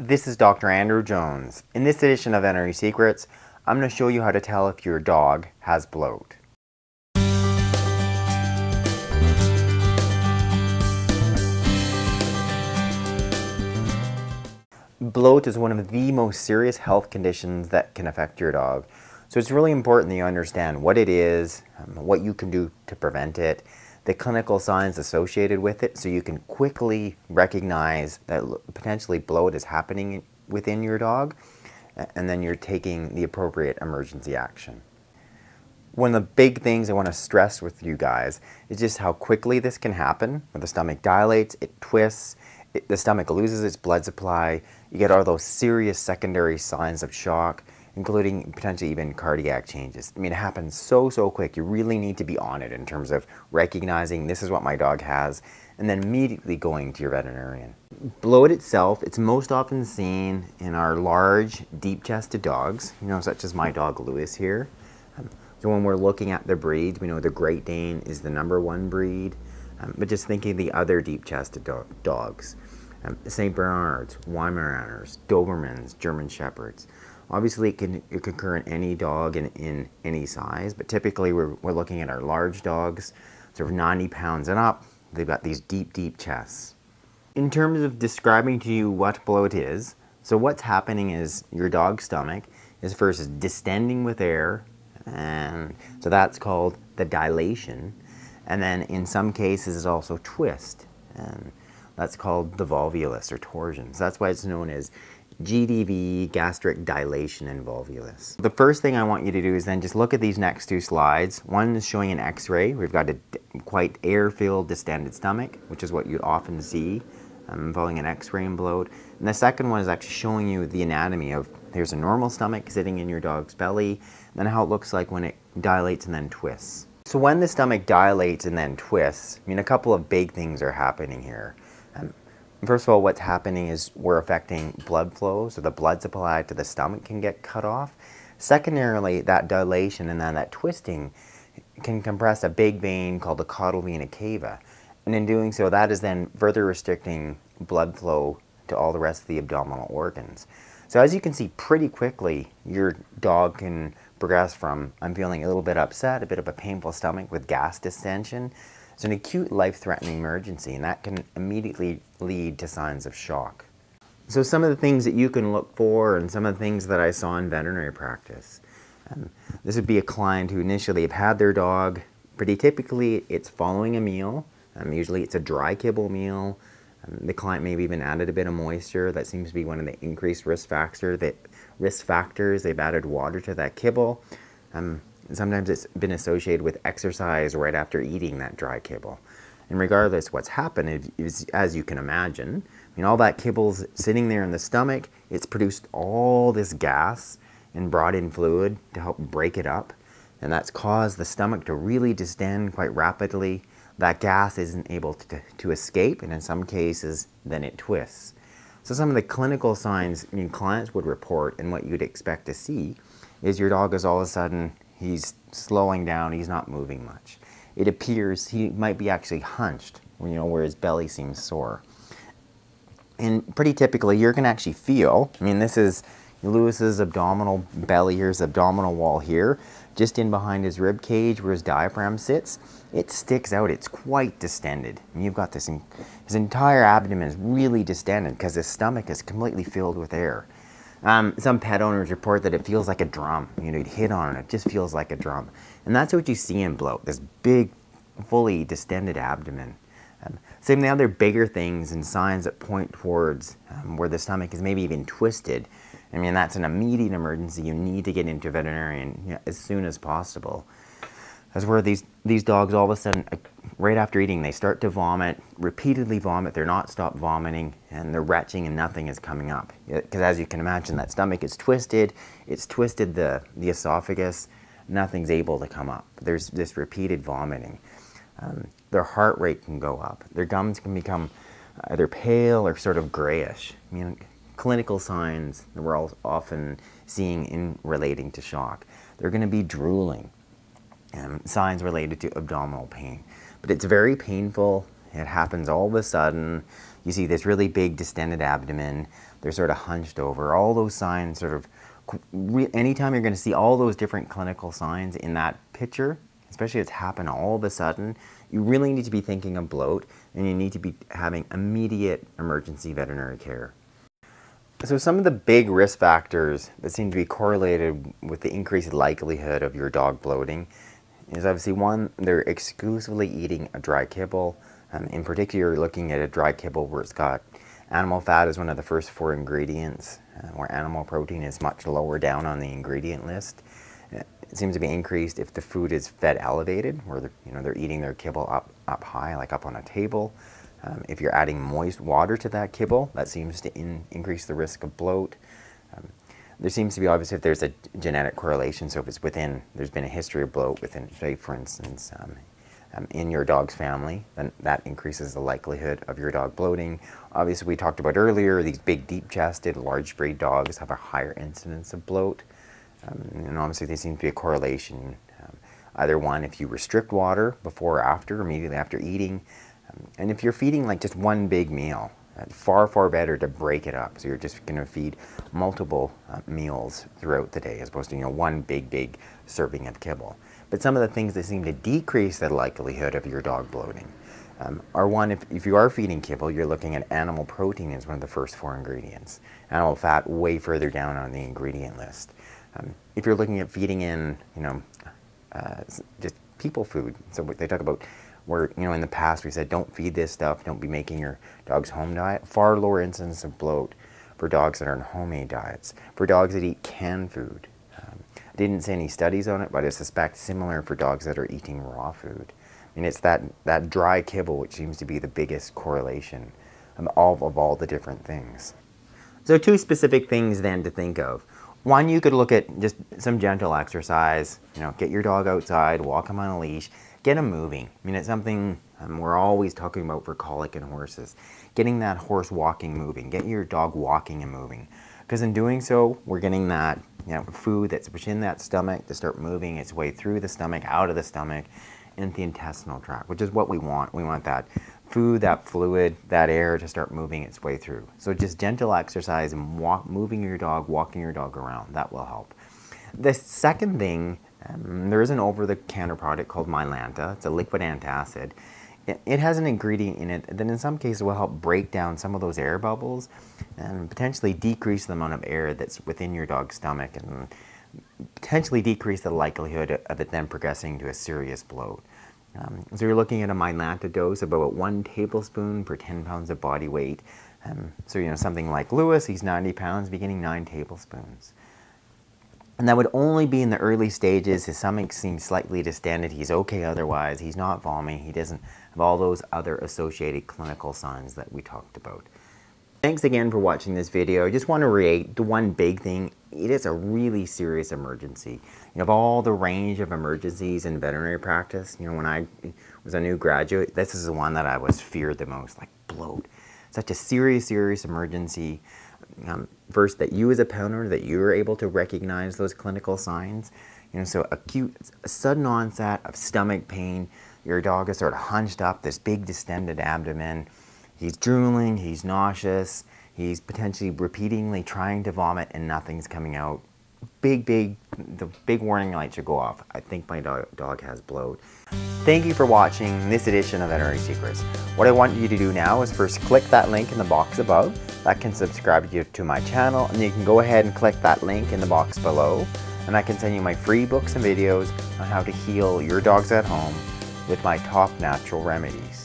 This is Dr. Andrew Jones. In this edition of Veterinary Secrets, I'm going to show you how to tell if your dog has bloat. Bloat is one of the most serious health conditions that can affect your dog. So it's really important that you understand what it is, um, what you can do to prevent it, the clinical signs associated with it so you can quickly recognize that potentially bloat is happening within your dog and then you're taking the appropriate emergency action. One of the big things I want to stress with you guys is just how quickly this can happen. When the stomach dilates, it twists, it, the stomach loses its blood supply, you get all those serious secondary signs of shock, including potentially even cardiac changes. I mean, it happens so, so quick. You really need to be on it in terms of recognizing this is what my dog has and then immediately going to your veterinarian. Bloat itself, it's most often seen in our large, deep-chested dogs, you know, such as my dog Lewis here. Um, so when we're looking at the breeds, we know the Great Dane is the number one breed, um, but just thinking the other deep-chested do dogs, um, St. Bernards, Weimaraners, Dobermans, German Shepherds. Obviously, it can, it can occur in any dog and in any size, but typically we're, we're looking at our large dogs, sort of 90 pounds and up. They've got these deep, deep chests. In terms of describing to you what bloat is, so what's happening is your dog's stomach is first distending with air, and so that's called the dilation. And then in some cases, it's also twist, and that's called the volvulus or torsion. So that's why it's known as GDV, gastric dilation and volvulus. The first thing I want you to do is then just look at these next two slides. One is showing an x-ray. We've got a quite air-filled distended stomach, which is what you often see um, involving an x-ray and bloat. And the second one is actually showing you the anatomy of there's a normal stomach sitting in your dog's belly, then how it looks like when it dilates and then twists. So when the stomach dilates and then twists, I mean, a couple of big things are happening here. First of all, what's happening is we're affecting blood flow, so the blood supply to the stomach can get cut off. Secondarily, that dilation and then that twisting can compress a big vein called the caudal vena cava. And in doing so, that is then further restricting blood flow to all the rest of the abdominal organs. So as you can see pretty quickly, your dog can progress from I'm feeling a little bit upset, a bit of a painful stomach with gas distension, it's an acute life-threatening emergency, and that can immediately lead to signs of shock. So some of the things that you can look for and some of the things that I saw in veterinary practice. Um, this would be a client who initially have had their dog. Pretty typically, it's following a meal. Um, usually it's a dry kibble meal. Um, the client may have even added a bit of moisture. That seems to be one of the increased risk, factor that, risk factors. They've added water to that kibble. Um, sometimes it's been associated with exercise right after eating that dry kibble. And regardless what's happened, is, as you can imagine, I mean, all that kibble's sitting there in the stomach, it's produced all this gas and brought in fluid to help break it up. And that's caused the stomach to really distend quite rapidly. That gas isn't able to, to escape, and in some cases, then it twists. So some of the clinical signs I mean, clients would report and what you'd expect to see is your dog is all of a sudden He's slowing down. He's not moving much. It appears he might be actually hunched, you know, where his belly seems sore. And pretty typically, you're going to actually feel, I mean, this is Lewis's abdominal belly, here's abdominal wall here, just in behind his rib cage where his diaphragm sits. It sticks out. It's quite distended. And you've got this, his entire abdomen is really distended because his stomach is completely filled with air. Um, some pet owners report that it feels like a drum. You know, you hit on it, it just feels like a drum. And that's what you see in bloat, this big, fully distended abdomen. Um, some of the other bigger things and signs that point towards um, where the stomach is maybe even twisted. I mean, that's an immediate emergency. You need to get into a veterinarian you know, as soon as possible. That's where these, these dogs all of a sudden, right after eating, they start to vomit, repeatedly vomit. They're not stop vomiting, and they're retching, and nothing is coming up. Because as you can imagine, that stomach is twisted. It's twisted the, the esophagus. Nothing's able to come up. There's this repeated vomiting. Um, their heart rate can go up. Their gums can become either pale or sort of grayish. I mean, clinical signs that we're all often seeing in relating to shock. They're going to be drooling um, signs related to abdominal pain. But it's very painful. It happens all of a sudden. You see this really big distended abdomen. they're sort of hunched over. All those signs sort of, anytime you're going to see all those different clinical signs in that picture, especially if it's happened all of a sudden, you really need to be thinking of bloat and you need to be having immediate emergency veterinary care. So some of the big risk factors that seem to be correlated with the increased likelihood of your dog bloating is obviously one, they're exclusively eating a dry kibble. Um, in particular, looking at a dry kibble where it's got animal fat as one of the first four ingredients, uh, where animal protein is much lower down on the ingredient list. It seems to be increased if the food is fed elevated, where they're, you know, they're eating their kibble up, up high, like up on a table. Um, if you're adding moist water to that kibble, that seems to in, increase the risk of bloat. There seems to be obviously if there's a genetic correlation, so if it's within, there's been a history of bloat within, say for instance, um, um, in your dog's family, then that increases the likelihood of your dog bloating. Obviously, we talked about earlier, these big, deep-chested, large breed dogs have a higher incidence of bloat. Um, and obviously, there seems to be a correlation. Um, either one, if you restrict water before or after, immediately after eating, um, and if you're feeding like just one big meal, far, far better to break it up. So you're just going to feed multiple uh, meals throughout the day as opposed to, you know, one big, big serving of kibble. But some of the things that seem to decrease the likelihood of your dog bloating um, are one, if, if you are feeding kibble, you're looking at animal protein as one of the first four ingredients. Animal fat way further down on the ingredient list. Um, if you're looking at feeding in, you know, uh, just people food, so they talk about where, you know, in the past we said don't feed this stuff, don't be making your dog's home diet, far lower incidence of bloat for dogs that are on homemade diets. For dogs that eat canned food, um, didn't see any studies on it, but I suspect similar for dogs that are eating raw food. And it's that, that dry kibble which seems to be the biggest correlation um, of all, of all the different things. So two specific things then to think of. One, you could look at just some gentle exercise, you know, get your dog outside, walk him on a leash, get him moving. I mean, it's something um, we're always talking about for colic and horses. Getting that horse walking moving, get your dog walking and moving. Because in doing so, we're getting that you know, food that's within that stomach to start moving its way through the stomach, out of the stomach, into the intestinal tract, which is what we want. We want that food, that fluid, that air to start moving its way through. So just gentle exercise and walk, moving your dog, walking your dog around, that will help. The second thing, um, there is an over-the-counter product called Mylanta. It's a liquid antacid it has an ingredient in it that in some cases will help break down some of those air bubbles and potentially decrease the amount of air that's within your dog's stomach and potentially decrease the likelihood of it then progressing to a serious bloat. Um, so you're looking at a Mylanta dose of about one tablespoon per 10 pounds of body weight. Um, so, you know, something like Lewis, he's 90 pounds, beginning nine tablespoons. And that would only be in the early stages. His stomach seems slightly distended. He's okay otherwise. He's not vomiting. He doesn't have all those other associated clinical signs that we talked about. Thanks again for watching this video. I just want to reiterate the one big thing. It is a really serious emergency. You have all the range of emergencies in veterinary practice. You know, when I was a new graduate, this is the one that I was feared the most, like bloat. Such a serious, serious emergency um, first that you as a pet owner that you're able to recognize those clinical signs. You know, so acute, sudden onset of stomach pain. Your dog is sort of hunched up, this big distended abdomen. He's drooling, he's nauseous, he's potentially repeatedly trying to vomit and nothing's coming out big, big, the big warning light should go off. I think my dog, dog has bloat. Thank you for watching this edition of Veterinary Secrets. What I want you to do now is first click that link in the box above. That can subscribe you to my channel and you can go ahead and click that link in the box below and I can send you my free books and videos on how to heal your dogs at home with my top natural remedies.